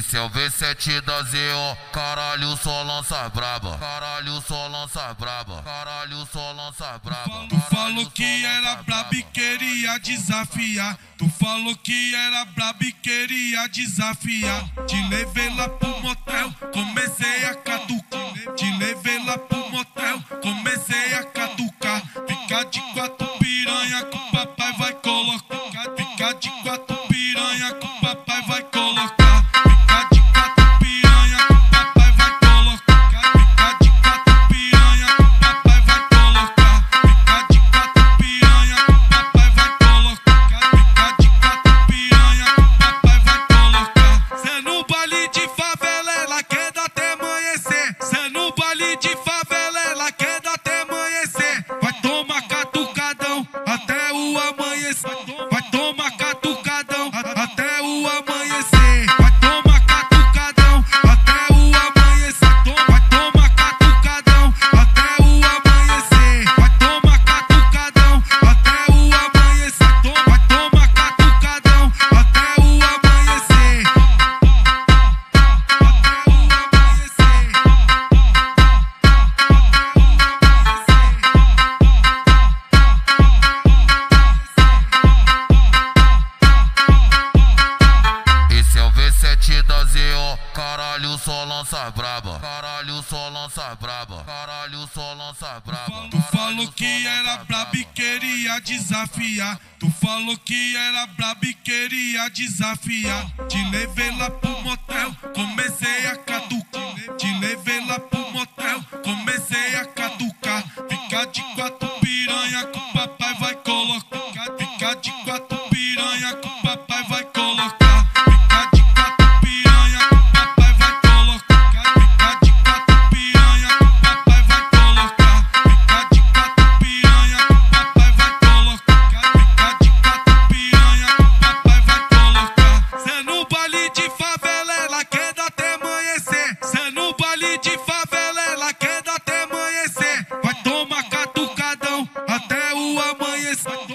Esse é o V7 da ZO, caralho, só lança braba. Caralho, só lança braba. Caralho, só lança braba. Tu falou que era brabo e queria desafiar. Tu falou que era brabo e queria desafiar. Te levei lá pro motel, comecei a catucar. Te levei lá pro motel, comecei a catucar. Fica de quatro piranha que o papai vai colocar. Fica de quatro piranha que o papai vai colocar. No Caralho, só lança braba. Caralho, só lança braba. Caralho, só lança braba. Tu falou que era braba e queria desafiar. Tu falou que era braba e queria desafiar. Te levei lá pro motel, comecei a caducar. Te levei fuck